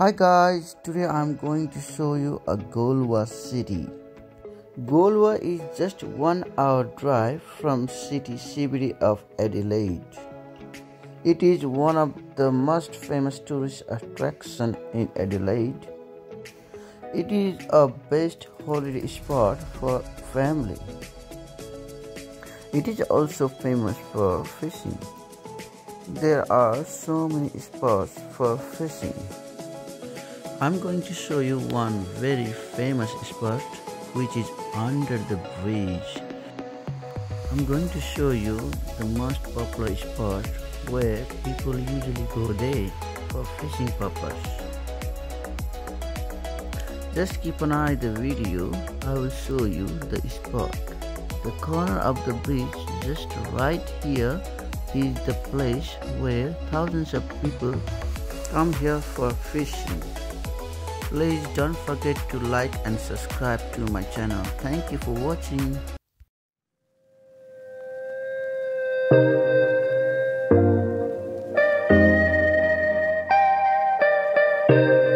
Hi guys, today I'm going to show you a Goolwa city. Goolwa is just one hour drive from city CBD of Adelaide. It is one of the most famous tourist attraction in Adelaide. It is a best holiday spot for family. It is also famous for fishing. There are so many spots for fishing. I'm going to show you one very famous spot which is under the bridge. I'm going to show you the most popular spot where people usually go there for fishing purpose. Just keep an eye the video, I will show you the spot. The corner of the bridge just right here is the place where thousands of people come here for fishing. Please don't forget to like and subscribe to my channel. Thank you for watching. thank you